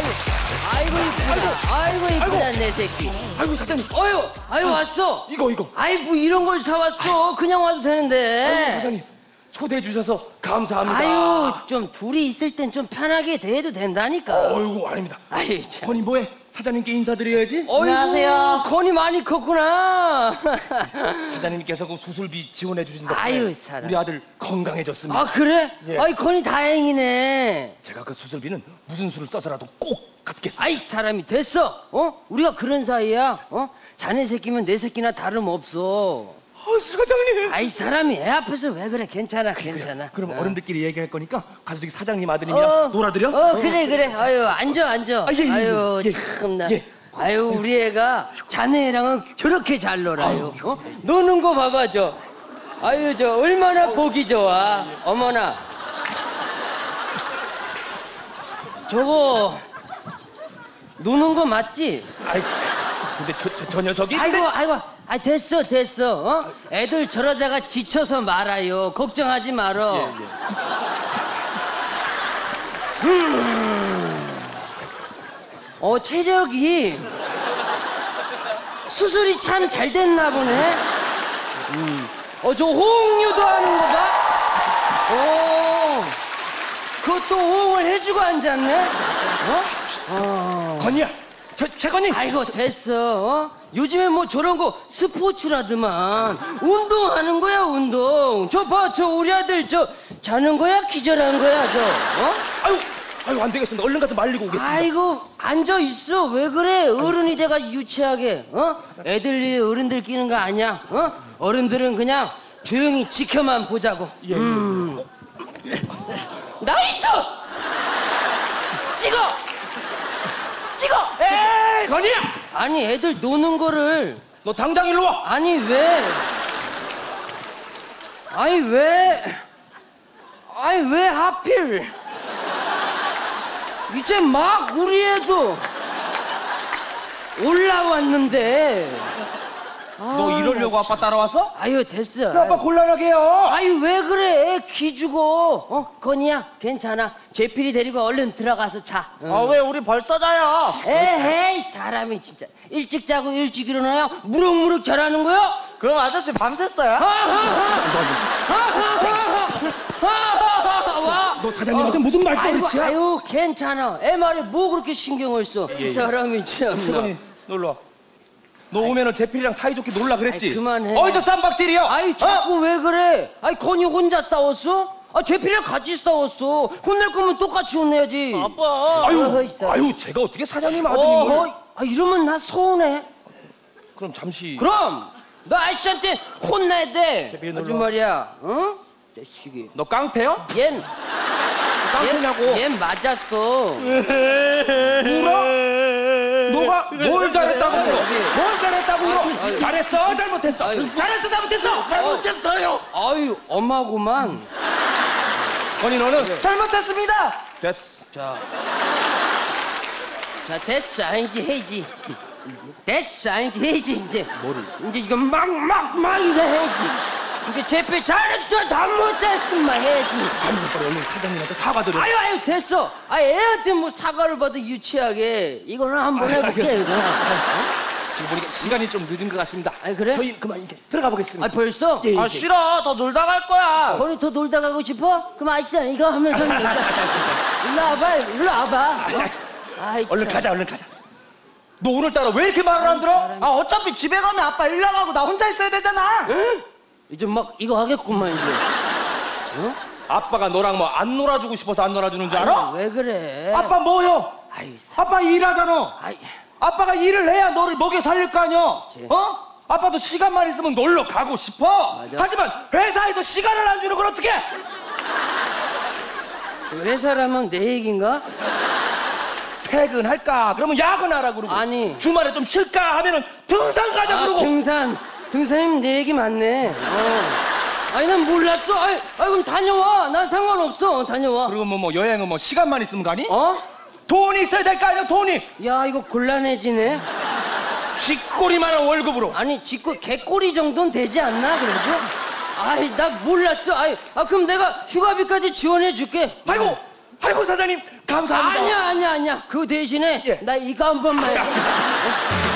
아이고, 아이고 이쁘다. 아이고 이쁘다 내 새끼. 아이고 사장님 어유, 아유 왔어. 이거 이거 아이 뭐 이런 걸 사왔어. 그냥 와도 아이고, 되는데. 사장님 초대해 주셔서 감사합니다 아유 좀 둘이 있을 땐 좀 편하게 대해도 된다니까. 어이구 아닙니다 아이 참. 건이 뭐해 사장님께 인사드려야지 안녕하세요. 건이 많이 컸구나. 사장님께서 그 수술비 지원해 주신 덕분에 아유, 사람. 우리 아들 건강해졌습니다 아 그래? 예. 아이 건이 다행이네. 제가 그 수술비는 무슨 수를 써서라도 꼭 갚겠습니다 아이 사람이 됐어. 어? 우리가 그런 사이야. 어? 자네 새끼면 내 새끼나 다름 없어. 아, 사장님 아이 사람이 애 앞에서 왜 그래? 괜찮아, 괜찮아. 그럼 어. 어른들끼리 얘기할 거니까 가서 저기 사장님 아들이랑 어, 놀아드려 어, 그래 그래. 아유 앉아 앉아. 아, 예, 예, 아유 예. 참나. 예. 아유 우리 애가 자네랑은 저렇게 잘 놀아요. 어? 노는 거 봐봐 저. 아유 저 얼마나 보기 좋아. 어머나. 저거 노는 거 맞지? 아이 근데 저, 저, 저 녀석이 아이고 아이고 아 됐어 됐어. 어? 애들 저러다가 지쳐서 말아요. 걱정하지 말어. 음. 어 체력이 수술이 참 잘 됐나 보네. 어저 호응유도 하는 거 봐. 오. 그것도 호응을 해주고 앉았네. 어? 건이야 저, 최건이 아이고 됐어. 어? 요즘에 뭐 저런 거 스포츠라더만 운동하는 거야 운동. 저 봐, 저 우리 아들 저 자는 거야 기절한 거야 저. 어? 아유 아유 안 되겠습니다 얼른 가서 말리고 오겠습니다 아이고 앉아 있어. 왜 그래? 어른이 돼가 유치하게. 어? 애들이 어른들 끼는 거 아니야. 어? 어른들은 그냥 조용히 지켜만 보자고. 예, 예. 음. 나 있어. 찍어. 찍어. 에이 건이야 아니 애들 노는 거를 너 당장 일로 와 아니 왜? 아니 왜? 아니 왜 하필? 이제 막 우리 애도 올라왔는데. 너 이러려고 아빠 따라왔어? 아유 됐어. 아빠 곤란하게 해요 아유 왜 그래? 애 기주고. 어 건이야 괜찮아. 제필이 데리고 얼른 들어가서 자. 응. 아왜 우리 벌써 자요? 에헤이 사람이 진짜 일찍 자고 일찍 일어나야 무럭무럭 자라는 거야? 그럼 아저씨 밤샜어요? 와. 너 사장님한테 무슨 말버릇이야? 아유 괜찮아. 애 말에 뭐 그렇게 신경을 써? 이 사람이 참나. 최건이 놀러 와. 너 오면은 제필이랑 사이좋게 놀라 그랬지? 아이, 그만해. 어디서 쌈박질이야? 아이 어? 자꾸 왜 그래? 아이 건이 혼자 싸웠어? 아 제필이랑 같이 싸웠어. 혼낼 거면 똑같이 혼내야지. 아빠 아유, 사람. 아유, 제가 어떻게 사장님 아들인 걸? 어허, 아 이러면 나 서운해. 그럼 잠시. 그럼 너 아저씨한테 혼나야 돼. 제필이 놀러 아주 와. 말이야. 응? 자식이. 너 깡패야? 얜 깡패냐고? 얜, 얜 맞았어. 울어? 너가 뭘 잘했다고? 여기. 뭘 잘했다고? 아유. 잘했어? 잘못했어? 잘했어? 잘못했어? 잘못했어요. 아유 엄마구만. 건이 너는 잘못했습니다. 됐어. 자, 자 됐어 아니지 해지. 됐어 아니지 해지 이제. 뭐를? 이제 이거 막 막 막 이거 해지. 이제 제필 잘했어 잘못했구만 해지. 아유, 빨리 얼른 사장님한테 사과드려. 아유 아유 됐어. 아 애한테 뭐 사과를 받아 유치하게 이거는 한번 아유, 해볼게. 이거. 지금 보니까 시간이 좀 늦은 것 같습니다. 아니, 그래? 저희 그만 이제 들어가 보겠습니다. 아 벌써? 예, 예. 아 싫어 더 놀다 갈 거야. 거기 더 놀다 가고 싶어? 그럼 아시잖아 이거 하면서 놀자. 일로 와봐 일로 와봐. 어? 아이, 얼른 참. 가자, 얼른 가자. 너 오늘따라 왜 이렇게 말을 안 들어? 아 어차피 집에 가면 아빠 일 나가고 나 혼자 있어야 되잖아. 이제 막 이거 하겠구만 이제. 아빠가 너랑 뭐 안 놀아주고 싶어서 안 놀아주는 줄 알아? 왜 그래? 아빠 뭐요? 아이, 사... 아빠 일하잖아. 아이, 아빠가 일을 해야 너를 먹여 살릴 거 아니야? 그치. 어? 아빠도 시간만 있으면 놀러 가고 싶어. 맞아. 하지만 회사에서 시간을 안 주는 건 어떻게? 그 회사라면 내 얘긴가? 퇴근할까? 그러면 야근하라 그러고. 아니. 주말에 좀 쉴까 하면은 등산 가자 아, 그러고. 등산. 등산이면 내 얘기 맞네. 어. 아니 난 몰랐어. 아이, 아이 그럼 다녀와. 난 상관없어. 다녀와. 그리고 뭐, 뭐 여행은 뭐 시간만 있으면 가니? 어? 돈이 있어야 될 거 아니야 돈이. 야 이거 곤란해지네. 쥐꼬리만한 월급으로. 아니 짓고 개꼬리 정도는 되지 않나 그래도? 아이 나 몰랐어. 아이 아 그럼 내가 휴가비까지 지원해 줄게. 아이고, 아이고 사장님 감사합니다. 아니야 아니야 아니야 그 대신에 예. 나 이거 한 번만 해.